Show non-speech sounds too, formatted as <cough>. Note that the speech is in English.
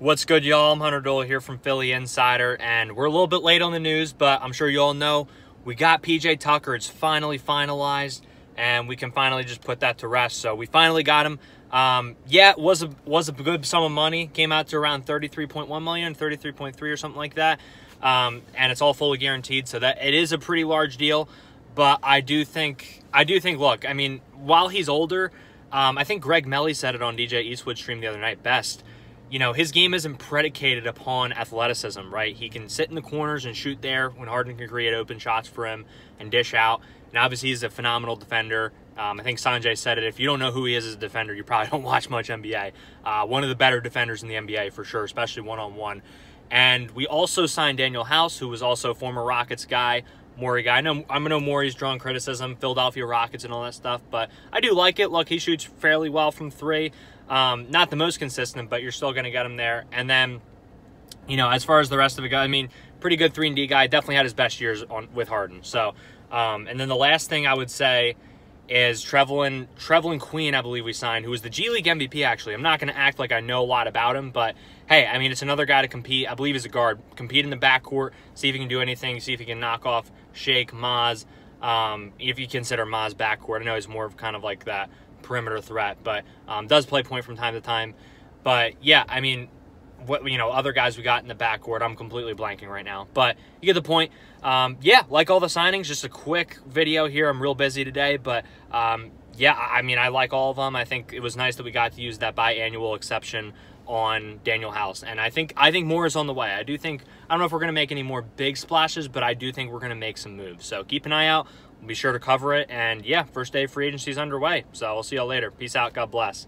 What's good, y'all? I'm Hunter Dole here from Philly Insider, and we're a little bit late on the news, but I'm sure you all know we got PJ Tucker. It's finally finalized, and we can finally just put that to rest. So we finally got him. Um, yeah, it was a was a good sum of money. Came out to around 33.1 million, 33.3 or something like that. Um, and it's all fully guaranteed, so that it is a pretty large deal. But I do think I do think. Look, I mean, while he's older, um, I think Greg Melly said it on DJ Eastwood stream the other night best you know, his game isn't predicated upon athleticism, right? He can sit in the corners and shoot there when Harden can create open shots for him and dish out. And obviously, he's a phenomenal defender. Um, I think Sanjay said it. If you don't know who he is as a defender, you probably <laughs> don't watch much NBA. Uh, one of the better defenders in the NBA for sure, especially one on one. And we also signed Danuel House, who was also a former Rockets guy, Morey guy. I know I know Morey's drawn criticism, Philadelphia Rockets and all that stuff, but I do like it. Look, he shoots fairly well from three. Um, not the most consistent, but you're still going to get him there. And then, you know, as far as the rest of it goes, I mean, pretty good three and D guy. Definitely had his best years on with Harden. So, um, and then the last thing I would say is Trevelin Trevelin Queen, I believe we signed, who was the G League MVP. Actually, I'm not going to act like I know a lot about him, but hey, I mean, it's another guy to compete. I believe he's a guard. Compete in the backcourt, see if he can do anything, see if he can knock off Shake Maz. Um, if you consider Maz backcourt, I know he's more of kind of like that perimeter threat, but um, does play point from time to time. But yeah, I mean, what you know, other guys we got in the backcourt, I'm completely blanking right now. But you get the point. Um, yeah, like all the signings, just a quick video here. I'm real busy today, but um, yeah, I mean, I like all of them. I think it was nice that we got to use that biannual exception on Danuel House, and I think I think more is on the way. I do think I don't know if we're to make any more big splashes, but I do think we're to make some moves. So keep an eye out. We'll be sure to cover it. And yeah, first day free agency is underway. So we'll see y'all later. Peace out. God bless.